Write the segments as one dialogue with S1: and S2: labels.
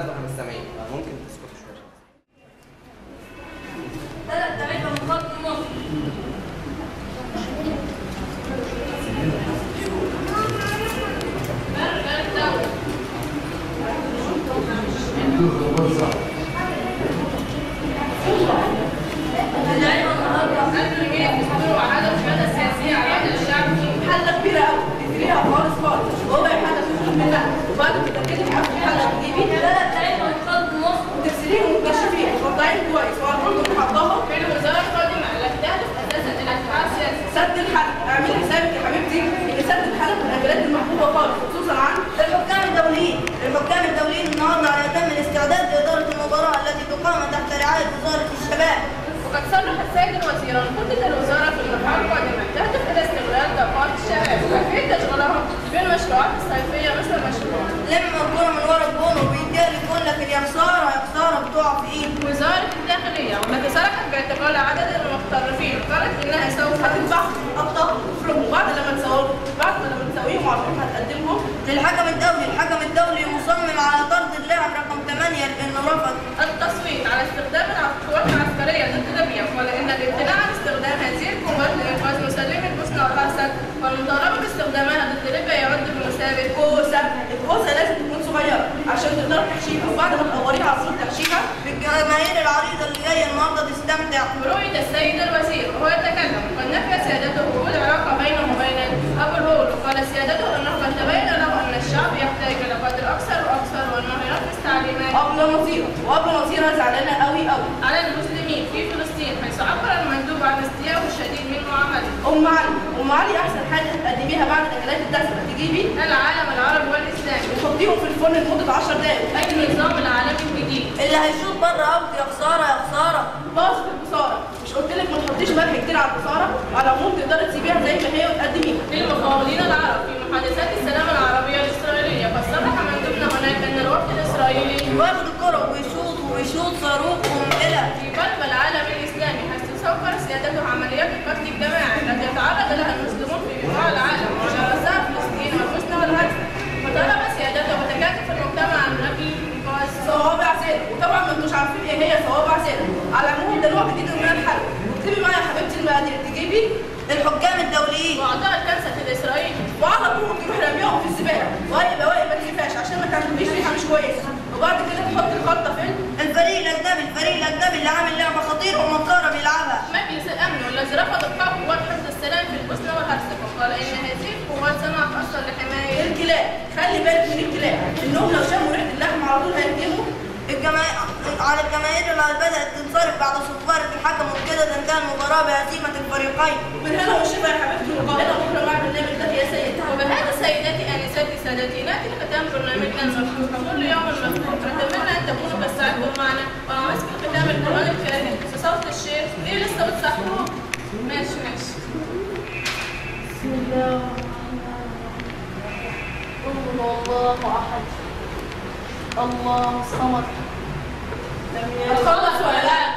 S1: إحنا مستمعين بالمناسبه إحنا مستمعين ممكن تسكتوا شوية
S2: ثلاث لعيبة من خط النص اللعيبة النهارده
S3: حلة كبيرة قوي تفريها خالص خالص وهو حاجة تخرج منها وبعد كده كده تحط حلة تجيبي
S2: ثلاث لعيبة من خط النص
S3: وتغسليهم وتنشفيهم وتقطعيهم كويس وهتحطوا تحطها
S4: في الوزارة القادمة التي تهدف أساسا إلى ارتفاع السياسة
S3: سد الحلق اعملي حسابك يا حبيبتي ان سد الحلق من الاكلات المحبوبه خالص خصوصا عن
S2: الحكام الدوليين الحكام الدوليين النهارده يتم الاستعداد لإدارة المباراة التي تقام رعاية وزارة الشباب.
S4: وقد صرح السيد الوزير أن خطة الوزارة في المرحلة القادمة تهدف إلى استغلال طاقات الشباب. وكيفية تشغيلهم في المشروعات الصيفية مثل مشروع
S2: لم الكرة من ورا الجون وبالتالي يقول لك يا خسارة يا خسارة بتقع في ايد
S4: وزارة الداخلية والتي صرحت باعتقال عدد المحترفين قالت إنها سوف
S3: قطه تفرموا بعد لما تسووا بعد ما لما تسويهم عارفين هتقدمهم
S2: الحكم الدولي الحكم الدولي مصمم على طرد اللاعب رقم 8
S4: برؤية السيد الوزير وهو يتكلم قد نفى سيادته وجود علاقة بينه وبين أبو الهول. وقال سيادته أنه قد تبين له أن الشعب يحتاج إلى قدر أكثر وأكثر وأنه ينفذ تعليمات
S3: قبل مصيره وقبل مصيره زعلانه قوي قوي
S4: على المسلمين في فلسطين حيث عبر المندوب عن استيائه الشديد من معاملته
S3: أم علي أم علي أحسن حاجة تقدميها بعد الاكلات الدسمه تجيبي
S4: العالم العربي والإسلامي.
S3: وتحطيهم في الفرن لمدة 10 دقائق
S4: أي النظام العالمي الجديد.
S2: اللي هيشوط بره اوت يا خسارة يا خسارة.
S3: مش قلت لك ما تحطيش ملح كتير على البصاره على العموم تقدري تسيبيها زي ما هي وتقدميها.
S4: للمفاوضين العرب في محادثات السلام العربية الإسرائيلية. قد صرح مندوبنا هناك أن الوفد الإسرائيلي
S2: واخد الكرة ويشوط ويشوط صاروخ قنبلة
S4: في قلب العالم الإسلامي حيث سوقر سيادته عمليات القتل الجماعي. التي يتعرض لها المسلمون في بقاع العالم وعلى رأسها فلسطين والبوسنة والهرسك وطلب سيادته وتكاتف المجتمع من أجل إنقاذ
S3: صوابع زينة وطبعا ما انتوش عارفين إيه هي صوابع زينة. على العموم ده نوع جديد من الحل واكتبي معايا يا حبيبتي المقادير تجيبي؟
S2: الحكام الدوليين
S4: وأعضاء الكنسة الإسرائيلي
S3: وعلى طول تروح رميهم في الزباله وهي بواقي ما تنفعش عشان ما تعمليش ريحه مش كويسه وبعد كده تحط الخلطة فين؟
S2: الفريق الأجنبي الفريق الأجنبي اللي عامل لعبة خطيرة ومنكرة بيلعبها.
S4: مجلس الأمن والذي رفض إبقاء قوات حفظ السلام في البوسنة والهرسك وقال إن هذه القوات صنعت أصلا لحماية.
S3: الكلاب. خلي بالك من الكلاب. إنهم لو شموا ريحة اللحم على طول هيهجموا
S2: الجماهير على الجماهير اللي بدأت تنصرف بعد صفارة الحكم وبكده تنتهي المباراة بهزيمة الفريقين.
S3: من هنا والشفا يا حبيبتي وقائنا بكرة مع البرنامج ده يا سيدتي.
S4: وبهذا سيداتي انساتي سادتي ناتي لختام برنامجنا المفتوح. كل يوم مفتوح نتمنى أن تكونوا قد ساعدتم معنا ومسك ختام القرآن الكريم. في صوت الشيخ. إيه لسه بتصحوا؟ ماشي ماشي.
S2: بسم الله قل هو الله أحد. الله الصمد. لم يلد
S4: خلص ولا لا؟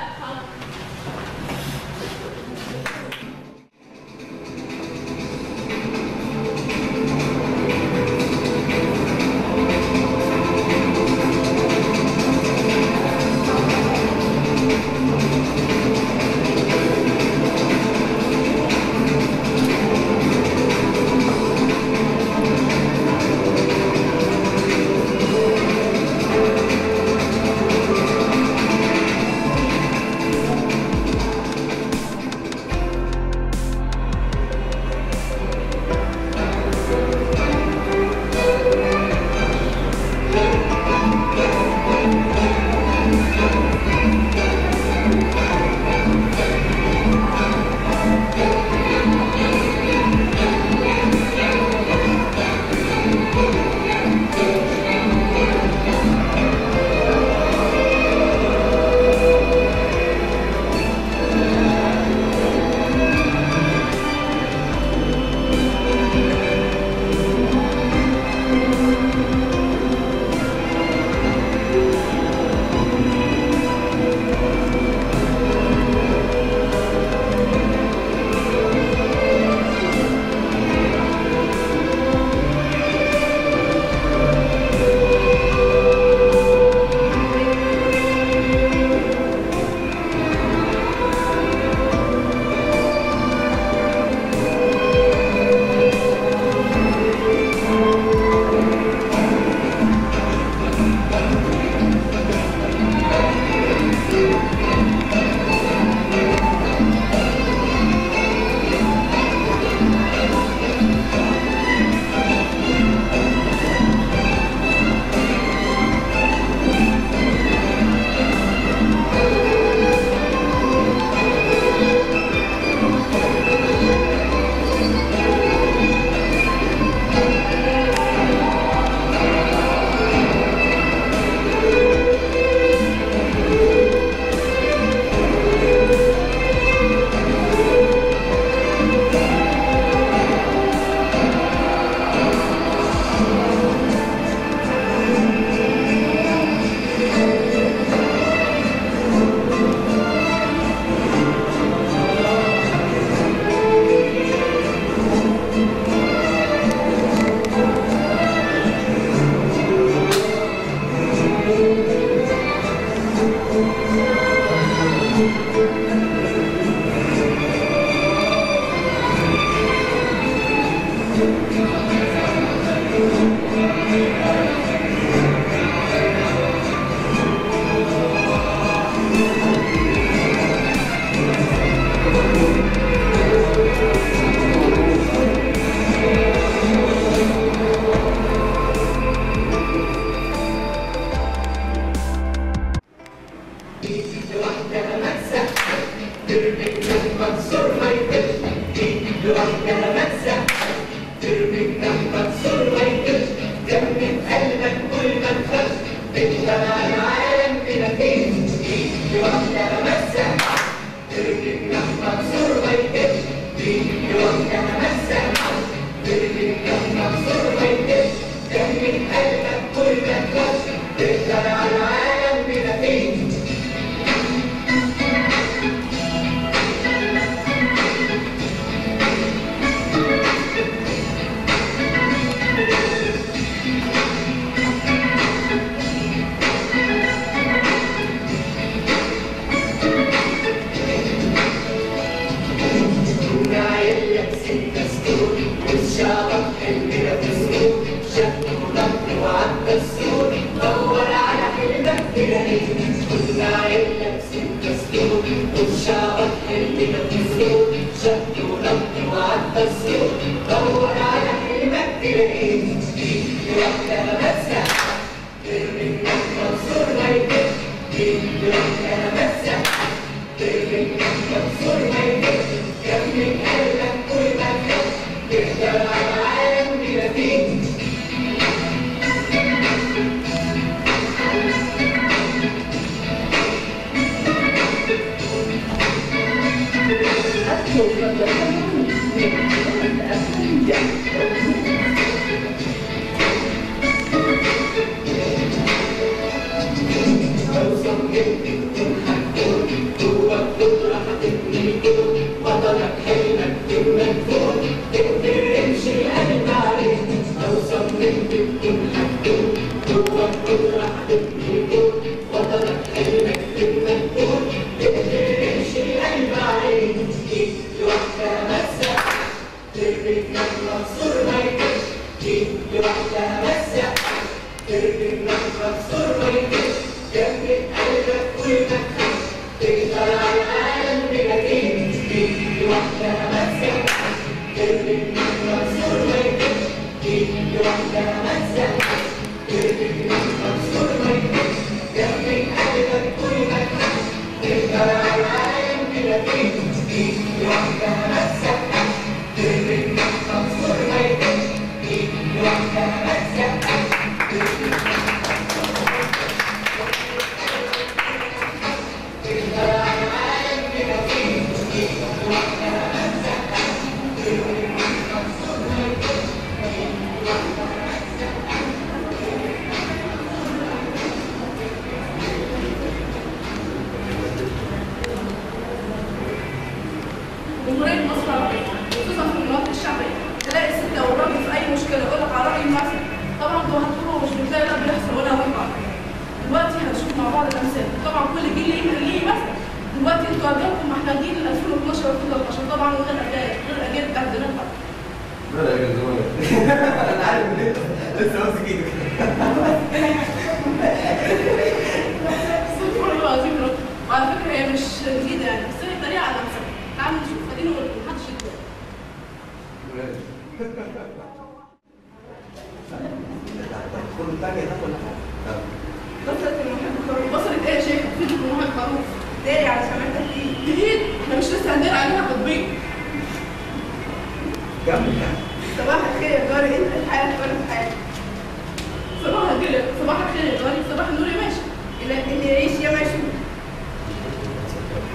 S1: الخير
S3: صباح الخير يا جاري صباح النور يا ماشي.
S1: اللي اللي يعيش يا ما يشوف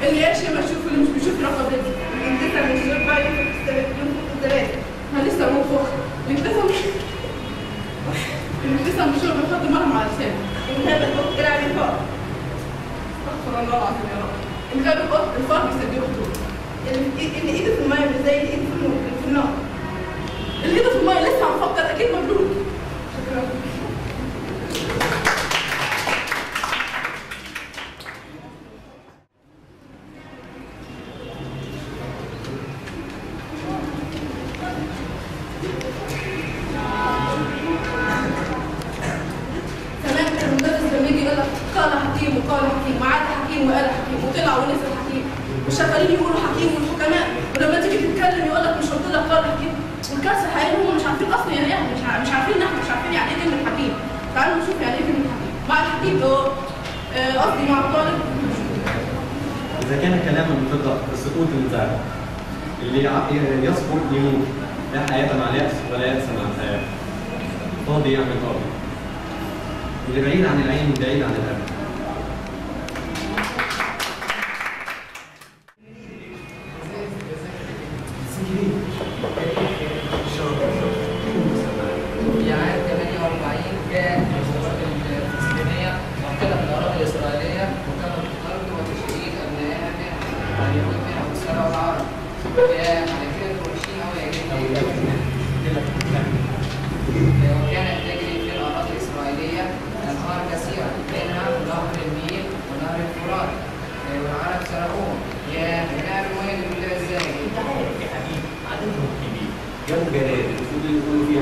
S3: اللي يعيش ما يشوف اللي مش بيشوف رقم بيتي
S1: انت من بقى ينفق الزبادي ينفق الزبادي
S3: أنا لسه منفوخ الابتسام الابتسام مش هو بيحط مرهم على لسانه
S1: انت بتفك تلعب الفار
S3: استغفر الله العظيم يا رب. غاب القط الفار بيسجله خطوط
S1: اللي اللي إيده في المايه مش زي اللي إيده في النار.
S3: اللي إيده في الميه لسه هنفكر أكيد مبلول. شكرا.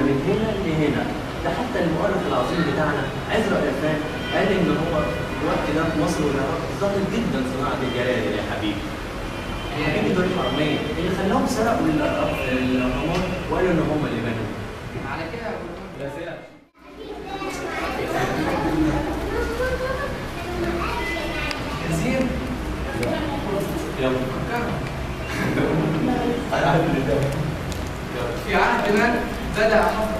S5: من هنا
S1: لهنا. ده حتى المؤرخ العظيم بتاعنا عزرا الافان قال إن هو في الوقت ده في مصر والعراق ظهرت جدا صناعة الجلال يا حبيبي. يا حبيبي دول حرامية. اللي خلاهم سرقوا الأهرامات وقالوا إن هم اللي بنوا
S5: على كده كثير 真的啊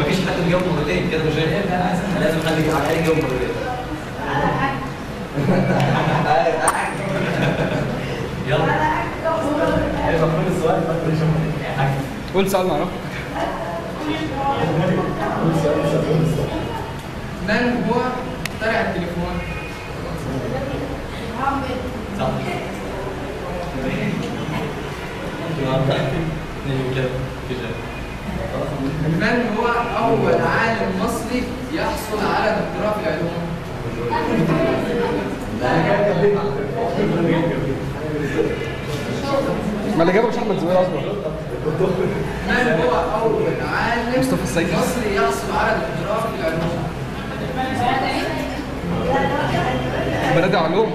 S6: مفيش حد بيجاوب مرتين كده مش لازم حد يجاوب حد يجاوب مرتين. يلا.
S7: قول سؤال معروف
S5: من هو مخترع التليفون
S6: صح نجم كده كده
S5: من هو أول عالم مصري يحصل على دكتوراه في العلوم.
S7: ما اللي جابه مش احمد زويل أصلا
S5: من هو أول عالم
S7: مصطفى السيد.
S5: مصري يحصل على دكتوراه في العلوم.
S7: بلدي علوم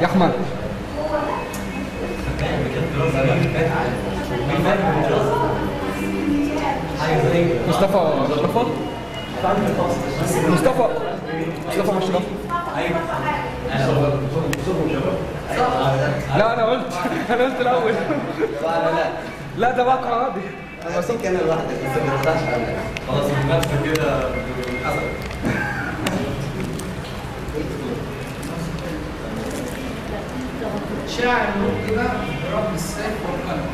S7: يا أحمد. مصطفى مصطفى؟ مصطفى. مصطفى مشرف لا أنا قلت أنا قلت الأول. لا ده بقى أنا
S1: وصلت أنا لوحدي بس ما ينفعش
S6: خلاص المنافسه كده اتحسبت
S5: شاعر مكتبة رب السيف والقلم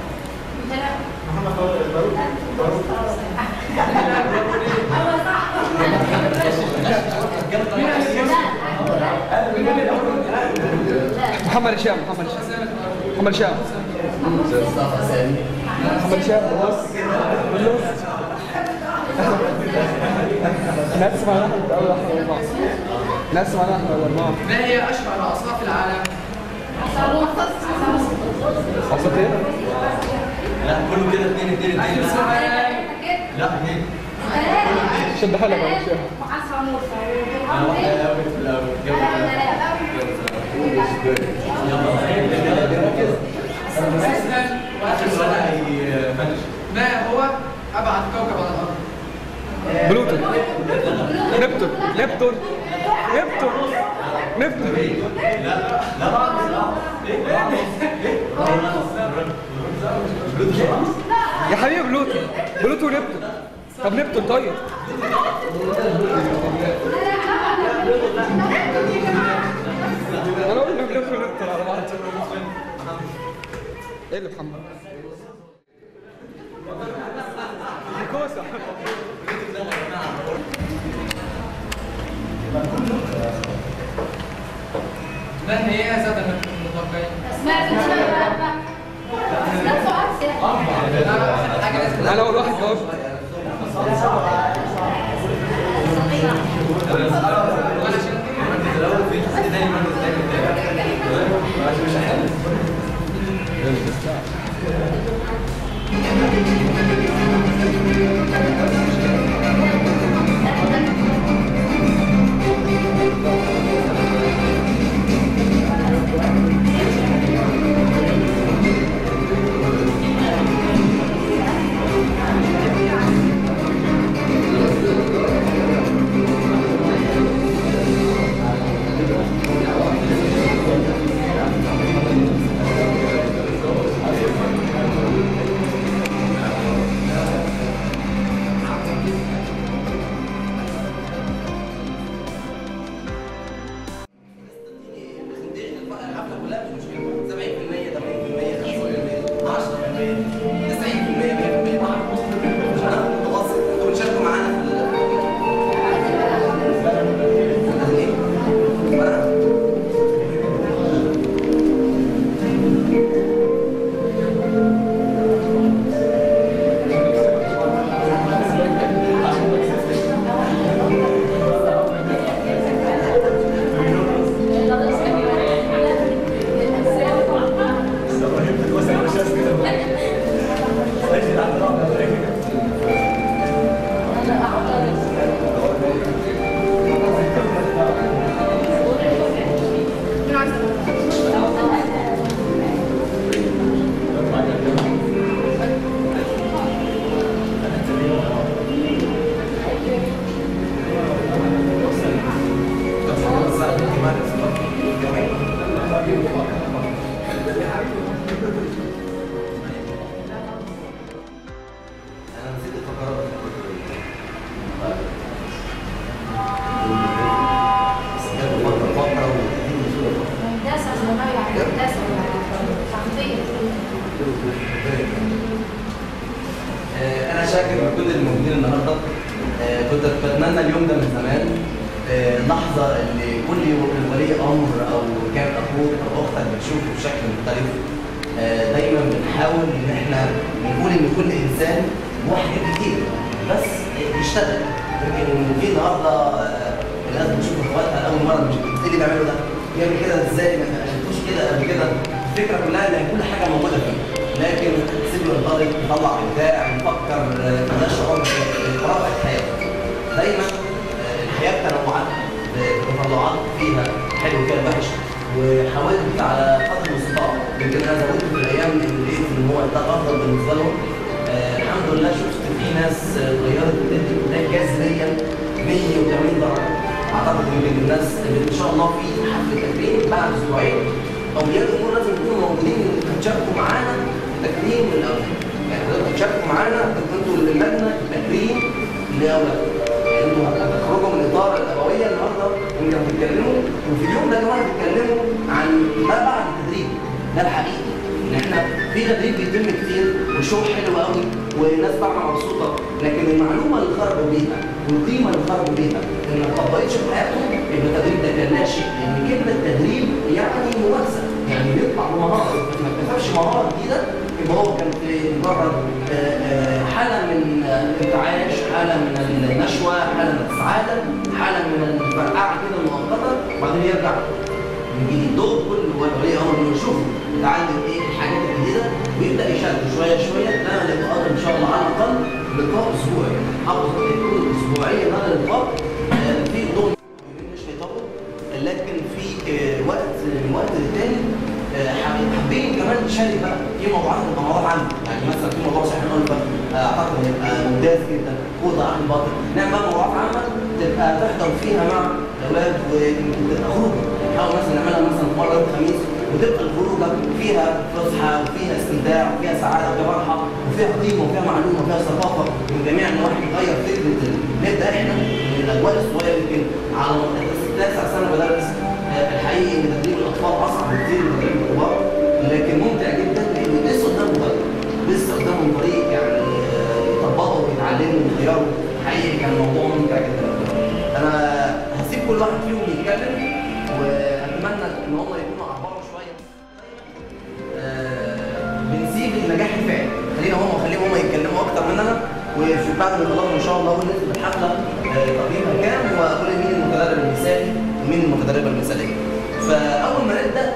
S8: محمد باروك باروك محمد صح. محمد هشام محمد هشام. محمد هشام. بص بص نسمع نحن أول واحدة والله. نسمع نحن والله
S5: ما هي أشهر اصناف العالم؟
S8: أساطير
S6: لا كله كده اثنين اثنين اثنين لا اثنين
S8: شد حلقة يا شيخ
S6: أنا واحدة الأول في الأول أسأل. هيفنش
S5: ما هو أبعد كوكب على الأرض؟
S8: بلوتو نبتون. نبتون. نبتون. نبتون. يا حبيبي بلوتو بلوتو ونبتون. طب نبتون طيب. أنا لك بلوتو ونبتون على بعض. إيه اللي محمد؟ كوسه
S5: ما هي ذات المتوقعين؟ حاجة لازم
S8: أنا اول واحد جاوب
S9: كده
S8: مؤقته وبعدين يرجع. من جديد دور كل أمر انه يشوف يتعلم إيه الحاجات الجديدة ويبدأ يشارك شوية شوية لما نبقى قادر إن شاء الله على الأقل لقاء أسبوعي. حافظ يكون اسبوعيا هذا اللقاء آه، في دور مش هيطول لكن في آه، وقت من وقت للتاني آه، حابين كمان نشارك بقى في موضوعات تبقى موضوع عام يعني مثلا في موضوع صحيح نقول بقى أعتقد هيبقى ممتاز جدا خوض عن الباطل نعمل موضوعات عامة تبقى تحضر فيها مع الاولاد وتبقى خروجه نحاول مثلا نعملها مثلا مرة الخميس وتبقى الخروجة فيها فسحة وفيها استمتاع وفيها سعادة وفيها فرحه وفيها قيمه وفيها معلومة وفيها ثقافة من جميع النواحي تغير فكره نبدا إحنا من الأجواء الصغيرة يمكن على تاسع سنة بدرس آه، الحقيقي إن تدريب الأطفال أصعب بكثير من تدريب الكبار لكن ممتع جدا لأنه لسه قدامهم طريق. لسه قدامهم طريق يعني آه، يطبقوا ويتعلموا ويغيروا حقيقي كان الموضوع ممتع جدا. أنا كل واحد فيهم يتكلم وأتمنى إن هم يكونوا عبروا شوية. آه، بنسيب النجاح الفعلي. خلينا هم خليهم هم يتكلموا أكتر مننا وفي بعد ما يخلصوا إن شاء الله نسبه الحفله آه، تقييمها كام وأقول مين المتدرب المثالي ومين المتدربه المثاليه فأول ما نبدأ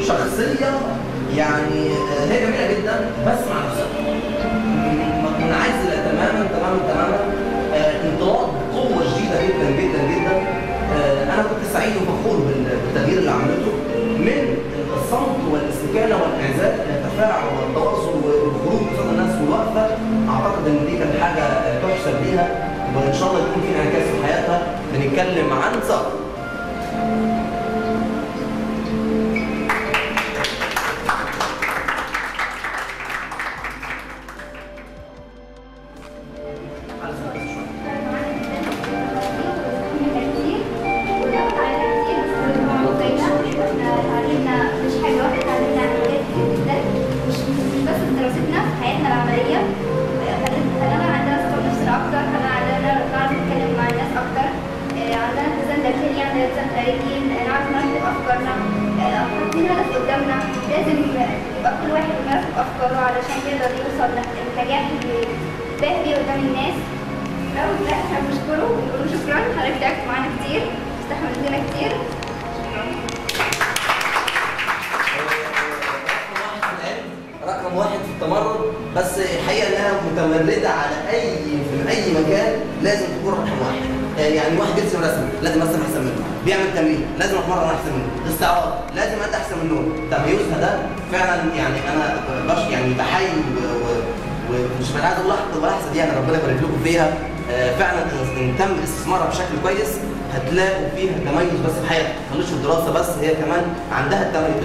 S8: شخصية يعني آه، هي جميلة جدا بس مع نفسها. والوقفه أعتقد إن دي كانت حاجة تحسب ليها وإن شاء الله يكون في إنعكاس في حياتها. بنتكلم عن ساره هي كمان عندها التميز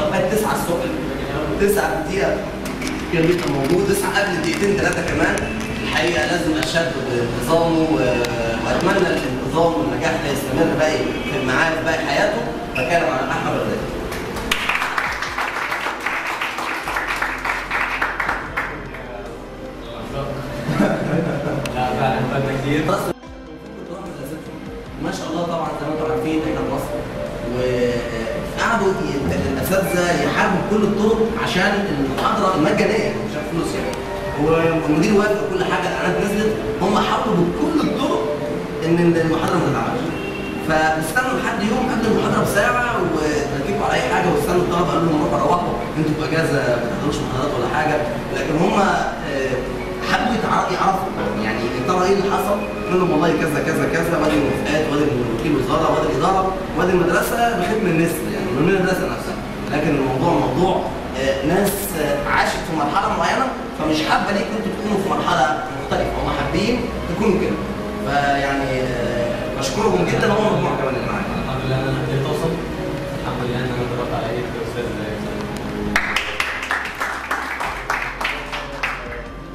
S8: اوقات 9 الصبح. 9 دقيقه كان بيبقى موجود. 9 قبل دقيقتين ثلاثة كمان. الحقيقة لازم أشد بنظامه و- واتمنى الانتظام والنجاح ده يستمر باقي في المعارف باقي حياته. بتكلم عن
S6: أحمد
S8: بس. ما شاء الله طبعا زي ما أنتم عارفين إحنا في مصر وقعدوا ي- الاساتذه يحاربوا بكل الطرق عشان المحاضره المجانية مش عشان فلوس يعني. والمدير وافق كل حاجة الإعلانات نزلت هم حاولوا بكل الطرق إن المحاضرة ما تتعملش فاستنوا لحد يوم قبل المحاضرة بساعة وركبوا على أي حاجة واستنوا الطلبة قالوا لهم روحوا روحوا أنتوا في أجازة ما بتحضروش محاضرات ولا حاجة. لكن هم آه، حبوا يعرفوا يعني ترى إيه اللي حصل؟ قالوا لهم والله كذا كذا كذا وادي الموافقات وادي وكيل الوزاره وادي الإدارة وادي المدرسة بختم النسر يعني من المدرسة نفسها لكن الموضوع موضوع آه، ناس آه، عاشت في مرحلة معينة فمش حابة ليكم أنتوا تكونوا في مرحلة مختلفة. هم حابين تكونوا كده. فيعني آه، بشكرهم جدا. هم مجموعة كمان اللي معايا.
S6: الحمد لله ان أنا قدرت أوصل. الحمد لله إن أنا ضربت على ايد الاستاذ سلام.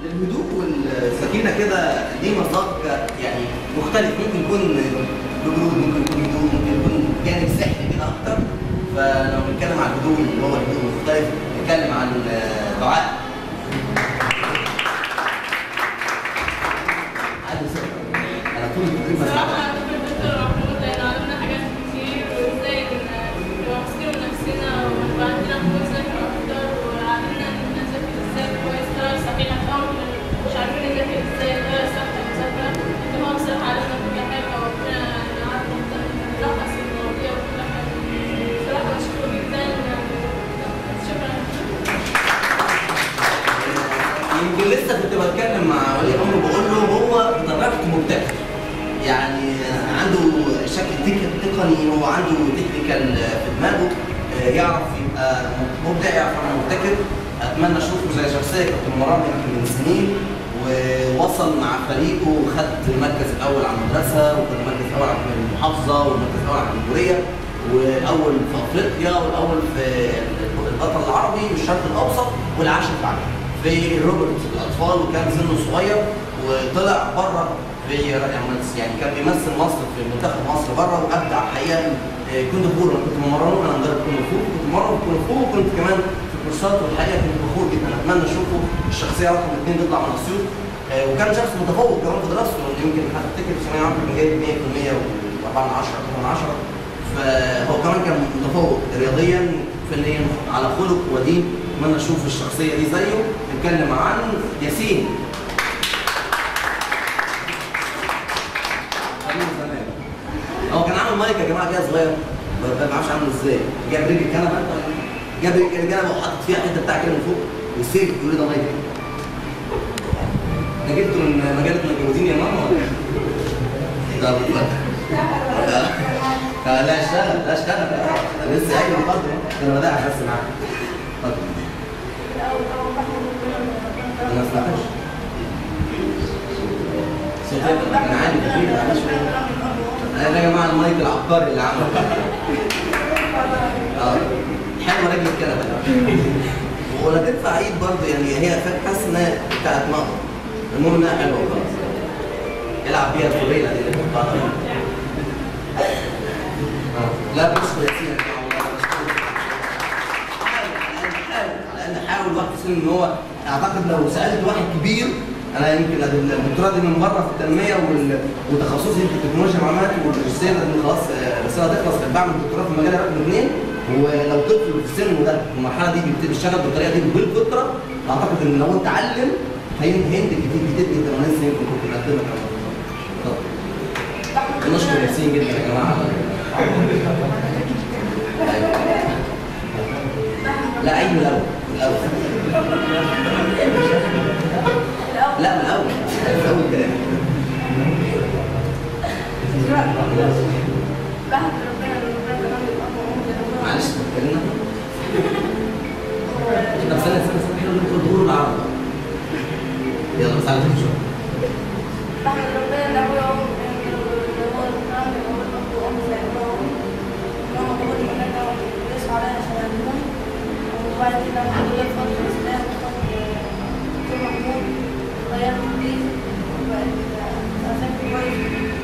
S8: الهدوء والسكينة كده ليه مذاق يعني مختلف. ممكن يكون ببرود ممكن يكون هدوء ممكن يكون جانب سحري كده أكتر. فلو بنتكلم عن الهدوء اللي هو الهدوء المختلف نتكلم عن دعاء الأطفال وكان سنه صغير وطلع بره في يعني كان بيمثل مصر في منتخب مصر بره وأبدع حقيقة. آه، كنت فخور أنا كنت ممرنه أنا مدرب كونغ فو. كنت ممرن كونغ فو وكنت كمان في كورسات والحقيقة كنت فخور جدا. أتمنى أشوفه الشخصية رقم اثنين تطلع من أسيوط. آه، وكان شخص متفوق كمان في دراسته. لأن يمكن هتفتكر في ثانوية عامة كان جايب 100% و4 من 10 من 10 فهو كمان كان متفوق رياضيا فنيا على خلق ودين. أتمنى أشوف الشخصية دي زيه. نتكلم عن ياسين. هو كان عامل مايك يا جماعة كده صغير. ما بعرفش عامله إزاي. جاب رجل الكنبه جاب رجل الكنبه وحط فيها حتة بتاع كده من فوق. والسيف يقول لي ده مايك. أنا جبته من مجلة متجوزين يا ماما. ولا؟ ده لا اشتغل لا اشتغل لسه قايل المقدمه أنا بدأت بس معاك اتفضل. ما نفلحش صدق إحنا عندي كتير مالناش أنا يا جماعة المايك العبقري اللي عمله. آه حلوة رجل الكنبه ولا تدفع إيد برضه يعني هي حاسس إنها بتاعت نقطه المهم إنها حلوة خلاص العب بيها الفضيلة دي اللي بتحطها. آه، لا تبص يا سيدي والله. حاول حاول حاول على الاقل حاول حاول حاول حاول حاول حاول حاول أعتقد لو سألت واحد كبير أنا يمكن الدكتوراه دي من بره في التنمية وتخصصي في التكنولوجيا المعلوماتي والرساله لأن خلاص آه، الرساله هتخلص بعمل دكتوراه في مجال رقم اثنين ولو طفل في السن ده في المرحلة دي بيشتغل بالطريقة دي بالفطره أعتقد إن لو انت علم هينتج كتير كتير جدا. وناس يمكن كنت بقدمك نشكر ياسين جدا يا جماعة. لا أيوه الأول. الأول. لا من الأول. من اول كلام معلش اتكلمنا. طب استنى استنى استنى. إحنا بنقول دور العرب. يلا بس على شوية
S3: بحمد ربنا ان ابويا وامي هو الحمد لله رب العالمين اللهم قبول منا ويسعى لنا
S8: شهادتنا Thank you.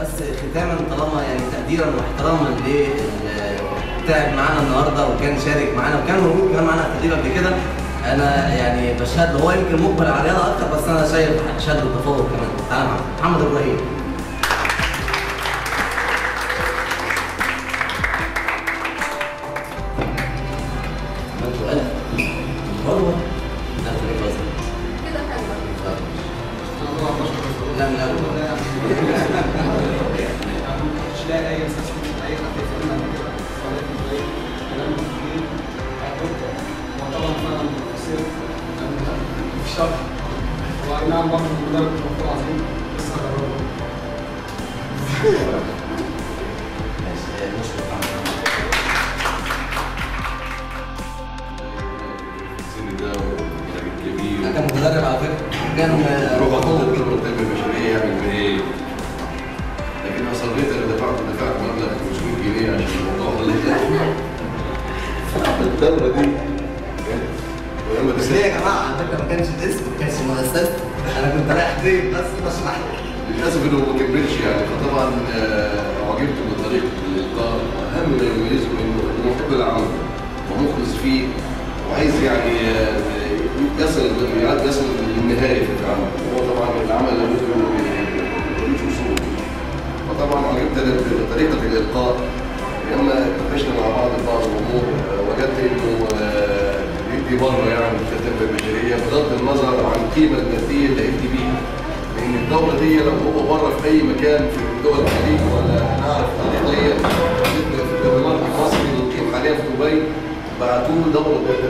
S8: بس ختاما طالما يعني تقديرا واحتراما تعب معانا النهارده وكان شارك معانا وكان موجود كمان معانا في قبل كده أنا يعني بشهد هو يمكن مقبل على الرياضة أكتر بس أنا شايف شهد التفوق كمان. تعالى محمد
S10: إبراهيم.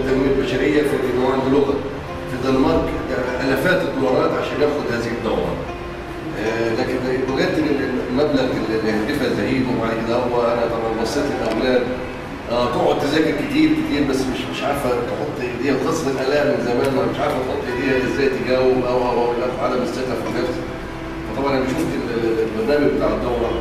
S10: التنميه البشرية في انه لغة. في الدنمارك ألافات الدولارات عشان ياخد هذه الدورة. آه، لكن إن المبلغ اللي هيدفع زهيد وبعد كده هو أنا طبعا بصيت للأولاد. آه تقعد تذاكر كتير كتير بس مش مش عارفة تحط إيديها. وقصه الألام من زمان ما مش عارفة تحط إيديها إزاي تجاوب أو أو أو عدم الثقه في النفس. فطبعا أنا شفت ال- ال- البرنامج بتاع الدورة.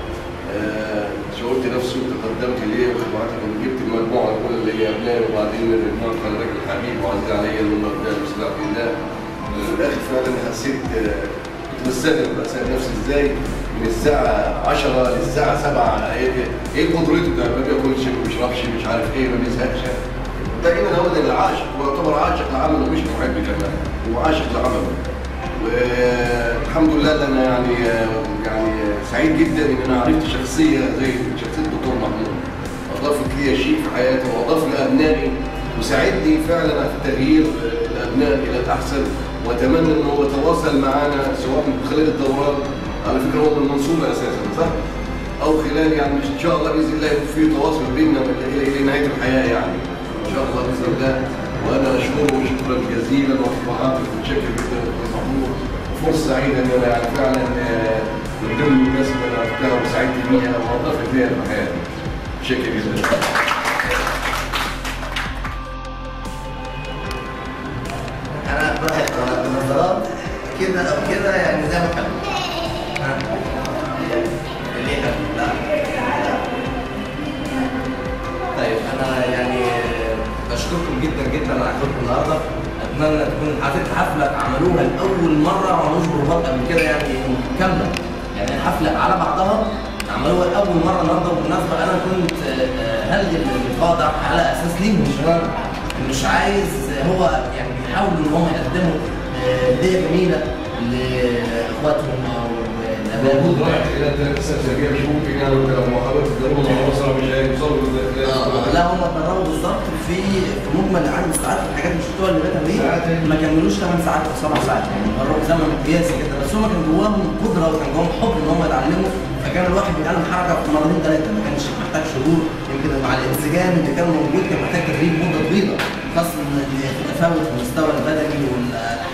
S10: آه، شعرت نفسي وتقدمت ليه وخدماتك وجبت المجموعه الاولى اللي هي ابنائي وبعدين المجموعه كان راجل حبيب وعزيز عليا اللي ابنائي بسم الله وفي الآخر فعلا حسيت آه، كنت بستغرب بسال نفسي إزاي من الساعة 10 للساعه 7 إيه قدرته ده ما بياكلش ما بيشربش مش عارف إيه ما بيزهقش دائما هو ده اللي عاشق ويعتبر عاشق لعمله مش محب كمان هو عاشق لعمله والحمد لله ان أنا يعني يعني سعيد جدا ان أنا عرفت شخصية زي محمود اضافت لي شيء في حياتي واضاف لابنائي وساعدني فعلا في تغيير الابناء إلى الاحسن وأتمنى إنه هو يتواصل معنا سواء من خلال الدورات على فكرة هو من المنصوره أساسا صح؟ أو خلال يعني إن شاء الله بإذن الله يكون في تواصل بيننا إلى نهاية الحياة يعني. إن شاء الله بإذن الله. وأنا أشكره شكرا جزيلا وطبعا متشكر جدا دكتور محمود. وفرصه سعيدة إن أنا يعني فعلا من ضمن الناس اللي أنا عرفتها وسعدت بيها وأضافت ليها في حياتي متشكر جدا
S11: أنا واحد نظرات كده أو كده يعني زي ما كان
S8: طيب أنا يعني بشكركم جدا جدا على حضوركم النهارده أتمنى تكون حفله حفلة عملوها لاول مره ما عملوش بروفات قبل كده يعني كامله يعني الحفله على بعضها عملوها لأول مرة النهارده كنت هلغي اللقاء ده على أساس ليهم مش مش عايز هو يعني بيحاولوا إن هم يقدموا آه، هديه جميلة لإخواتهم
S10: أو
S8: لابائهم
S10: رايح إلى ثلاث سنوات مش ممكن يعني لو حضرتك تجربه مع اسره مش هيوصلوا
S8: لا هم اتدربوا بالظبط في مجمل عدد الساعات الحاجات مش بتوع اللي بينها دي ما كملوش 8 ساعات أو 7 ساعات. يعني اتدربوا زمن قياسي كده. بس هم كان جواهم قدرة وكان جواهم حب إن هم يتعلموا. فكان الواحد بيتعلم حركة في مرتين ثلاثة ما كانش محتاج شهور. يمكن مع الانسجام اللي كان موجود كان محتاج تدريب مدة طويلة. خاصة إن التفاوت في المستوى البدني والاحجام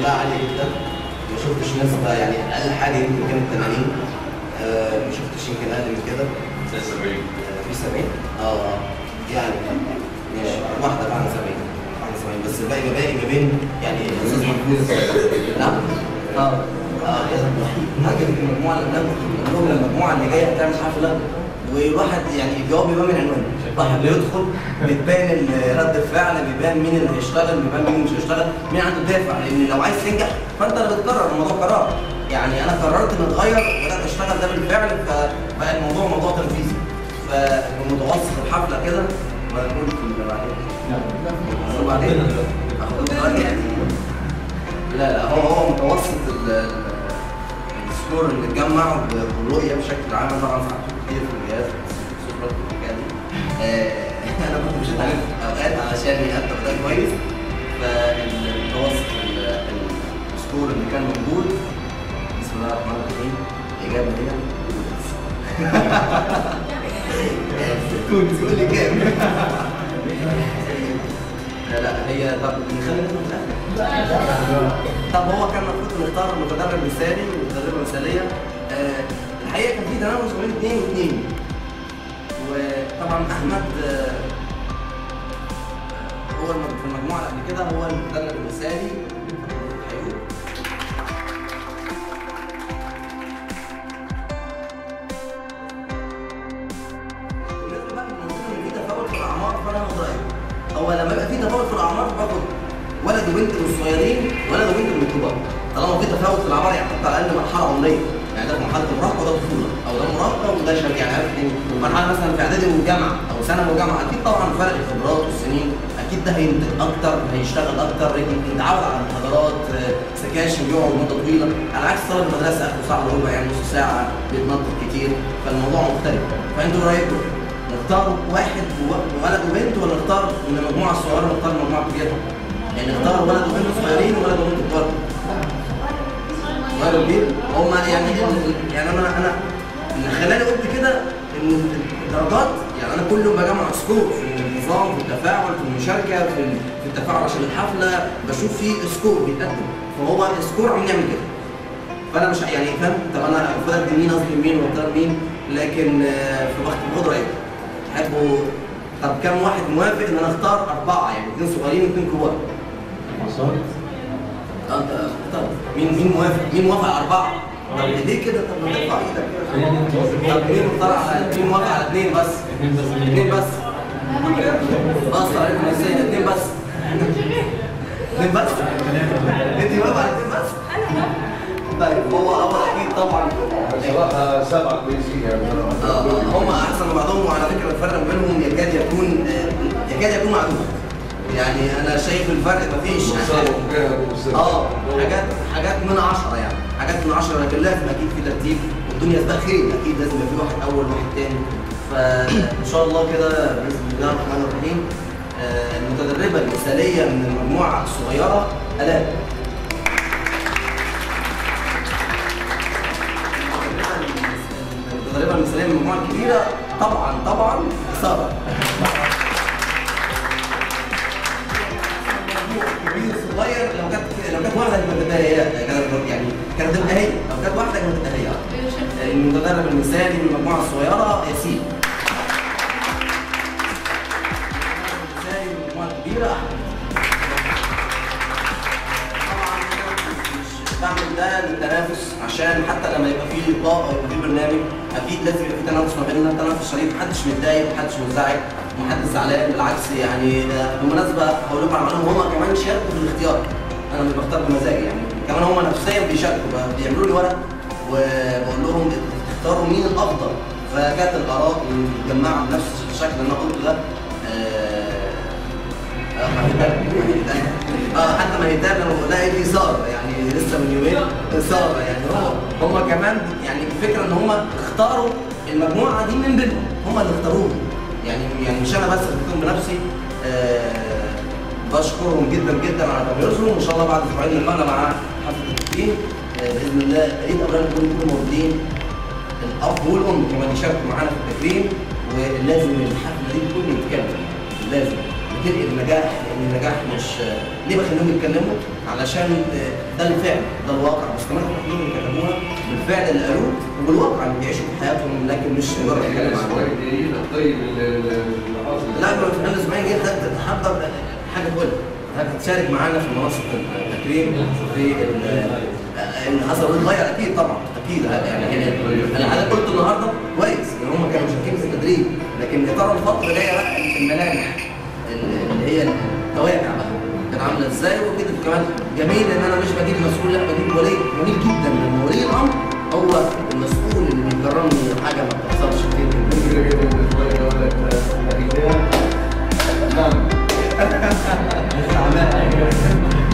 S8: كلها عاليه جدا ما شفتش نسبه يعني أقل حاجة يمكن كانت 80 آه ما شفتش يمكن أقل من كده.
S10: زي 70
S8: آه، في 70 آه يعني ماشي. واحدة فعلا 70 واحدة 70 بس الباقي باقي ما بين يعني الاستاذ محفوظ نعم؟ آه. آه حاجة في المجموعه اللي لهم المجموعة اللي جاية هتعمل حفلة والواحد يعني الجواب بيبان من عنوانه الواحد بيدخل بتبان رد الفعل بيبان مين اللي هيشتغل بيبان مين مش هيشتغل مين عنده دافع. لأن لو عايز تنجح فأنت اللي بتقرر. الموضوع قرار. يعني أنا قررت ان أتغير وبدأت أشتغل ده بالفعل فبقى الموضوع موضوع تنفيذي. فمتوسط الحفلة كده ما نقول في اللي بعدين؟ وبعدين لا لا هو هو متوسط ال- ال- السكور اللي اتجمع والرؤيه بشكل عام طبعا ساعات كتير في الجهاز السكرات والحاجات دي أنا كنت مش عارف أوقات علشان يقدم ده كويس فالمتوسط ال- ال- السكور اللي كان موجود بسم الله الرحمن الرحيم الاجابه هي تقول لي كام؟ لا لا هي طب نخلي. طب هو كان المفروض نختار متدرب مثالي ومتدربه مثاليه الحقيقة كان في تنافس بين اثنين واثنين وطبعا أحمد آه، هو في المجموعة اللي قبل كده هو المدرب المثالي هو لما يبقى في تفاوت في الأعمار باخد ولد وبنت من الصغيرين ولد وبنت من الكبار. طالما في تفاوت في الأعمار يعني حتى على الاقل مرحله عمريه يعني ده في مرحلة المراهقة وده طفولة. أو ده مراهقة وده اندشت يعني إن مرحلة مثلا في إعدادي وجامعة أو ثانوي وجامعة أكيد طبعا فرق الخبرات والسنين. أكيد ده هينتج أكتر هيشتغل أكتر. يتعود على المحاضرات آه، سكاشن بيقعد مده طويلة. على عكس طالب المدرسة اخره ساعة ربع يعني نص ساعة بيتنطط كتير. فالموضوع مختلف. فأنتوا رأيكم؟ نختار واحد ولد وبنت ولا نختار من المجموعه الصغيره نختار مجموعة كبيرة؟ يعني نختار ولد وبنت صغيرين وولد وبنت كبار. صغير وكبير هم يعني يعني أنا أنا اللي خلاني قلت كده إن الدرجات يعني أنا كل يوم بجمع score في النظام في التفاعل في المشاركة في في التفاعل عشان الحفلة بشوف فيه score بيتقدم. فهو ال score عم يعمل كده. فأنا مش يعني فاهم؟ طب أنا المفروض مين؟ اظلم مين؟ واختار مين؟ لكن آه، في وقت خد رايك تحبوا طب كم واحد موافق إن أنا أختار؟ أربعة يعني. اثنين صغيرين واثنين كبار؟ انت اختار مين مين موافق؟ مين موافق على أربعة؟ طب ليه كده؟ طب ما ترفع إيدك. كده طب مين مختار على مين موافق على اثنين بس؟ اثنين بس. بص عليكم إزاي اثنين بس. اثنين بس. انت موافق على اثنين بس؟ طيب هو هو أكيد طبعا.
S10: صراحة سبعة كويسين يعني.
S8: آه، هم أحسن من بعضهم وعلى فكرة الفرق بينهم يكاد يكون آه، يكاد يكون معدوم. يعني أنا شايف الفرق مفيش. آه حاجات حاجات من عشرة يعني. حاجات من عشرة لكن لازم أكيد في ترتيب. والدنيا تبقى خير أكيد لازم يبقى في واحد أول واحد تاني. فان شاء الله كده باذن الله الرحمن الرحيم. آه، المتدربة المثالية من المجموعة الصغيرة الاء المتدربة المثالية من المجموعة الكبيرة طبعا طبعا ساره واحدة كانت تبقى هي كانت يعني كانت تبقى هي لو كانت واحدة كانت تبقى هي المتدرب المثالي من المجموعه الصغيره ياسين المثالي من المجموعه الكبيره أحمد. بعمل ده للتنافس عشان حتى لما يبقى فيه لقاء أو يبقى فيه برنامج أكيد لازم يبقى فيه تنافس ما بيننا. تنافس شريف محدش متضايق محدش منزعج محدش زعلان بالعكس يعني آه، بالمناسبه هقول لكم على معلومه هم كمان شاركوا في الاختيار. أنا مش بختار بمزاجي يعني. كمان هم نفسيا بيشاركوا بيعملوا لي ورق وبقول لهم اختاروا مين الأفضل. فكانت الآراء متجمعة بنفس الشكل اللي أنا قلته ده. آه، آه، هيتقال. آه حتى ما يتقال لما بقول لها إيه سارة. يعني لسه من يومين سارة يعني. هو هم كمان يعني الفكرة إن هم اختاروا المجموعة دي من بينهم. هم اللي اختاروهم يعني يعني مش أنا بس اللي اخترتهم بنفسي. آه بشكرهم جدا جدا على تميزهم وإن شاء الله بعد أسبوعين نلقانا مع حفله آه بإذن الله عيد أولاد يكونوا يكونوا موجودين. الأب والأم كمان يشاركوا معانا في التكريم. ولازم الحفله دي تكون يتكلم لازم. بتنقل النجاح لأن النجاح مش ليه بخليهم يتكلموا؟ علشان ده الفعل ده الواقع. بس كمان هم كلهم اللي كتبوها بالفعل اللي قالوه وبالواقع اللي بيعيشوا في حياتهم لكن مش مجرد كلام
S10: طيب اللي حاصل
S8: لا ما في أسبوعين جاي ده حاجة مهمه هتشارك معانا في مناصب التكريم في ان حصل اتغير أكيد طبعا أكيد يعني أنا حضرتك قلت النهارده كويس ان هم كانوا شاكين في التدريب لكن اطار الفترة اللي هي بقى الملامح اللي هي التوابع بقى كانت عامله إزاي وكده كمان جميل ان أنا مش بجيب مسؤول لا بجيب ولي جميل جدا لأن ولي الامر هو المسؤول اللي بيكرمني حاجة ما بتحصلش كتير
S10: جدا.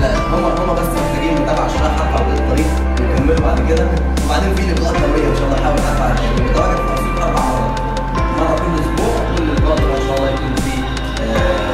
S8: لا هم هم بس محتاجين متابعه عشان أنا على الطريق ويكملوا بعد كده. وبعدين في لقاءات دوريه إن شاء الله هحاول ارفع درجه التوصيل أربع مرات. مرة كل أسبوع كل البلد إن شاء الله يكون فيه آه،